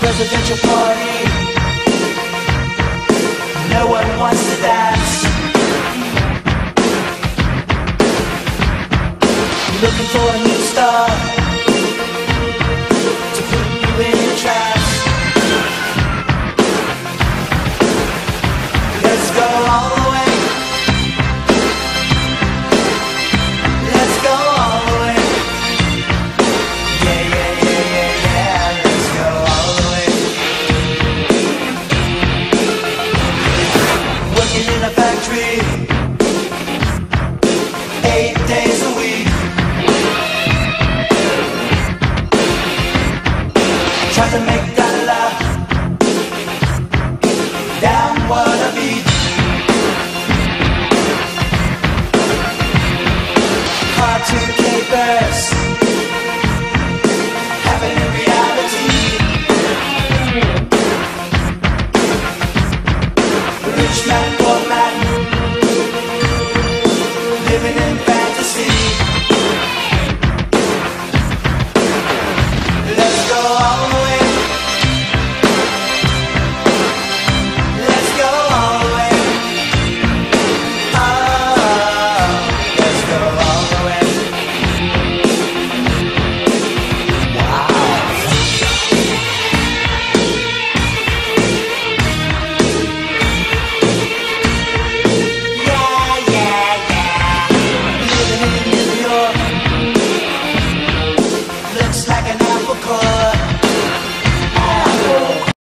Presidential party, no one wants to dance. looking for a new start to put you in a trap. Let's go all try to make that love beat Happening reality. Rich man, poor man. Living in